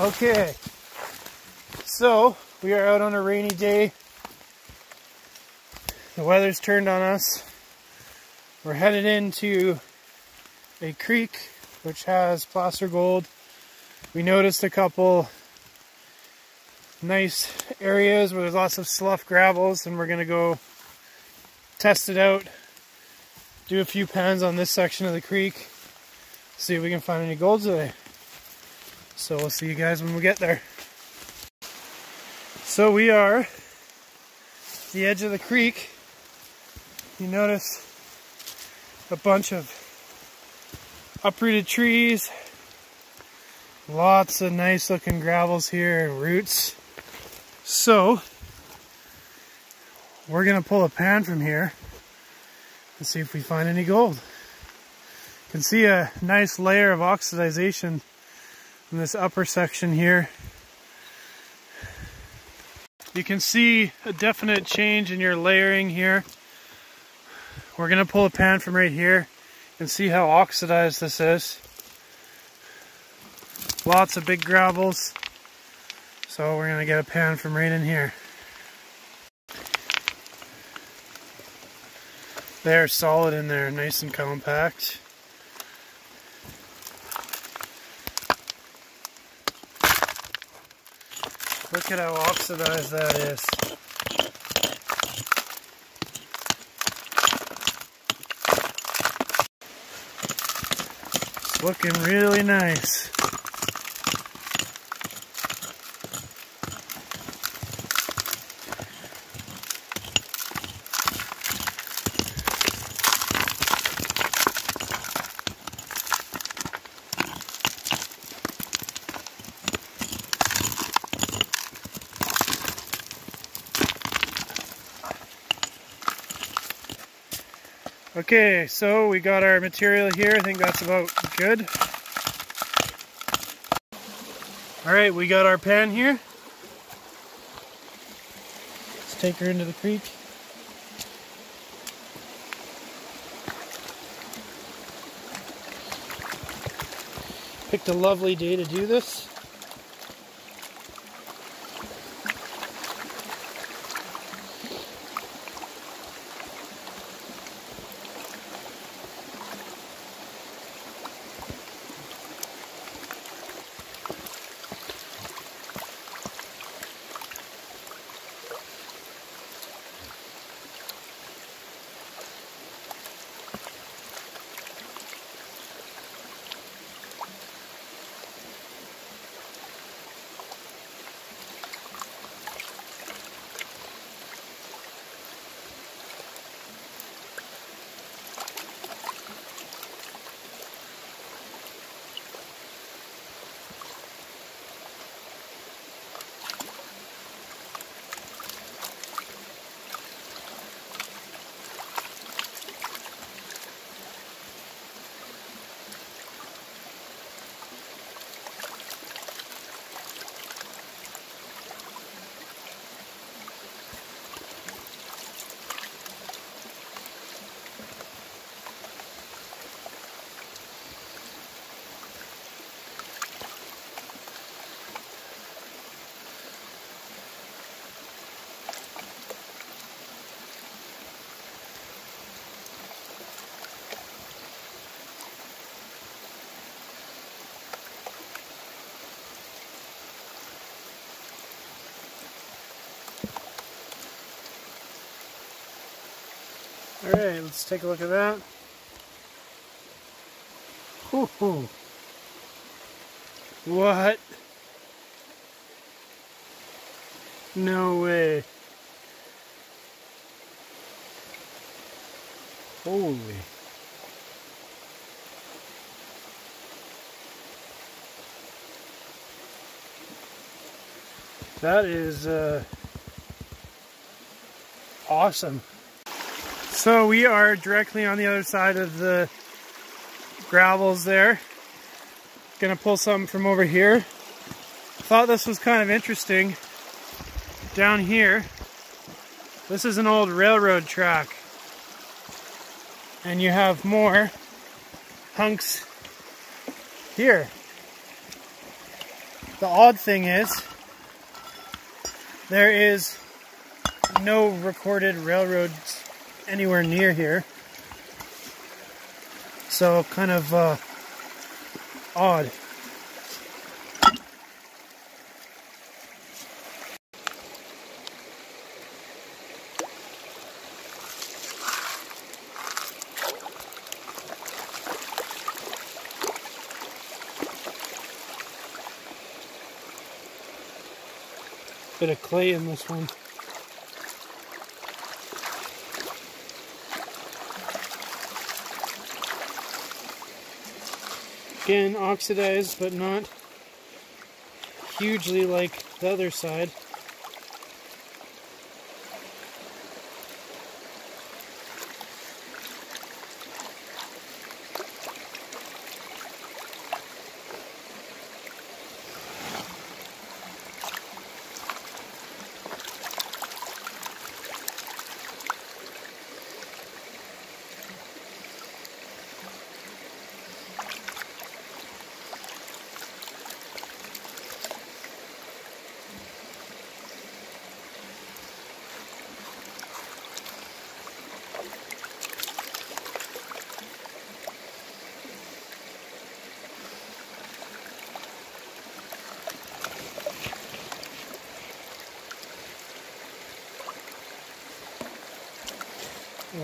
Okay, so we are out on a rainy day. The weather's turned on us. We're headed into a creek which has placer gold. We noticed a couple nice areas where there's lots of slough gravels and we're gonna go test it out, do a few pans on this section of the creek, see if we can find any gold today. So we'll see you guys when we get there. So we are the edge of the creek. You notice a bunch of uprooted trees, lots of nice looking gravels here and roots. So we're gonna pull a pan from here and see if we find any gold. You can see a nice layer of oxidization in this upper section here. You can see a definite change in your layering here. We're gonna pull a pan from right here and see how oxidized this is. Lots of big gravels. So we're gonna get a pan from right in here. They're solid in there, nice and compact. Look at how oxidized that is. It's looking really nice. Okay, so we got our material here. I think that's about good. All right, we got our pan here. Let's take her into the creek. Picked a lovely day to do this. All right, let's take a look at that. Ooh, What? No way. Holy. That is uh, awesome. So we are directly on the other side of the gravels there. Gonna pull something from over here. Thought this was kind of interesting. Down here, this is an old railroad track. And you have more hunks here. The odd thing is, there is no recorded railroads anywhere near here. So kind of uh, odd. Bit of clay in this one. Again, oxidized, but not hugely like the other side.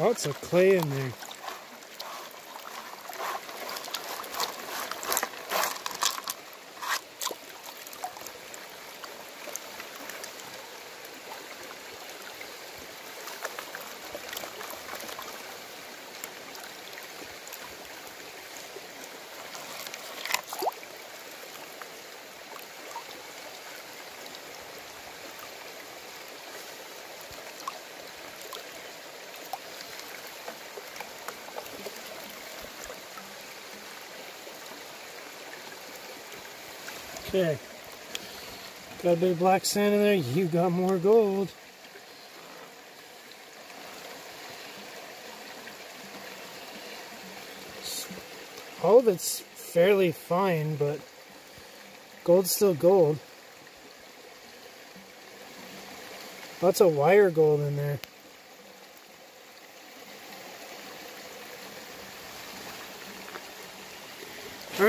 Oh, Lots of clay in there. Okay. Got a bit of black sand in there. You got more gold. All of it's fairly fine, but gold's still gold. Lots of wire gold in there. All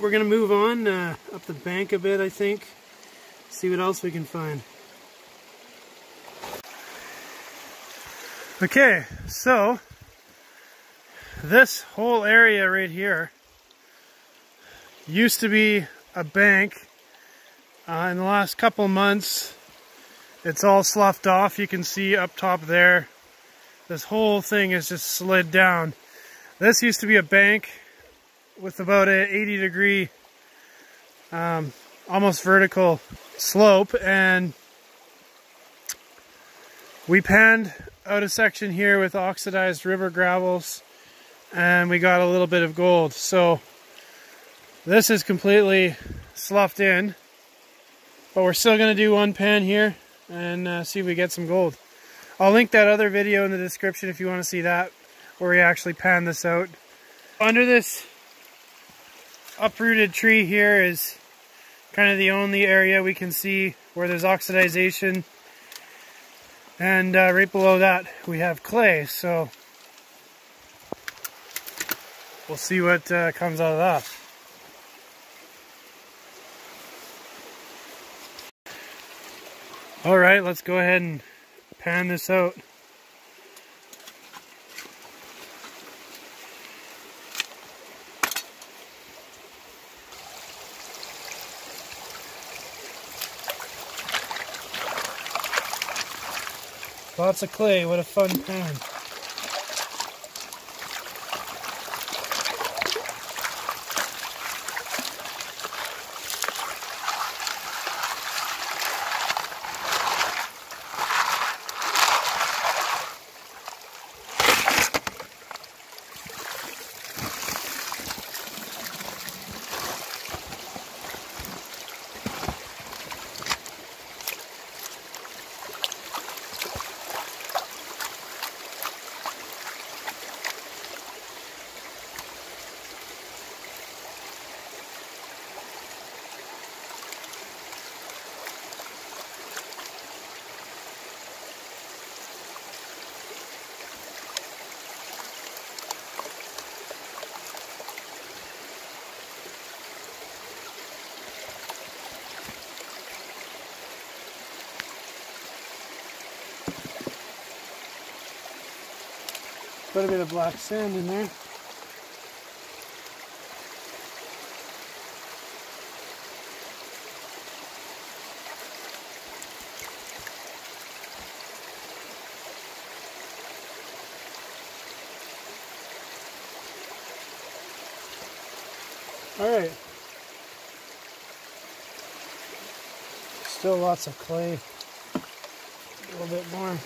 we're gonna move on uh, up the bank a bit, I think. See what else we can find. Okay, so this whole area right here used to be a bank. Uh, in the last couple months, it's all sloughed off. You can see up top there, this whole thing is just slid down. This used to be a bank with about an 80 degree, um, almost vertical slope. And we panned out a section here with oxidized river gravels and we got a little bit of gold. So this is completely sloughed in, but we're still gonna do one pan here and uh, see if we get some gold. I'll link that other video in the description if you want to see that, where we actually pan this out. Under this uprooted tree here is kind of the only area we can see where there's oxidization. And uh, right below that we have clay, so we'll see what uh, comes out of that. All right, let's go ahead and pan this out. Lots of clay, what a fun pan. Quite a bit of black sand in there. All right. Still lots of clay. A little bit more.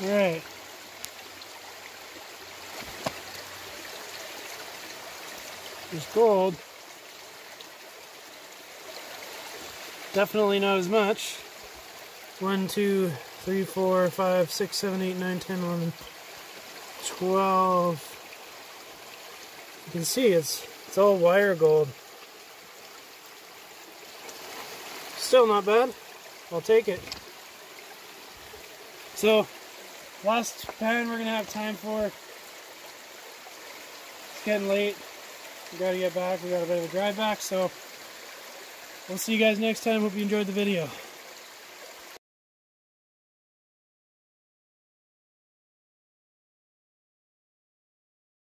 Right. There's gold. Definitely not as much. 1, 2, 3, 4, 5, 6, 7, 8, 9, 10, 11, 12. You can see it's it's all wire gold. Still not bad. I'll take it. So, last pen we're gonna have time for. It's getting late. We gotta get back. We got a bit of a drive back, so We'll see you guys next time. Hope you enjoyed the video.